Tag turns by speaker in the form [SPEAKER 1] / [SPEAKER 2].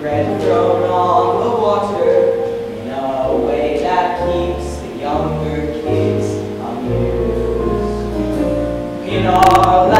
[SPEAKER 1] Bread thrown on the water in a way that keeps the younger kids amused. In our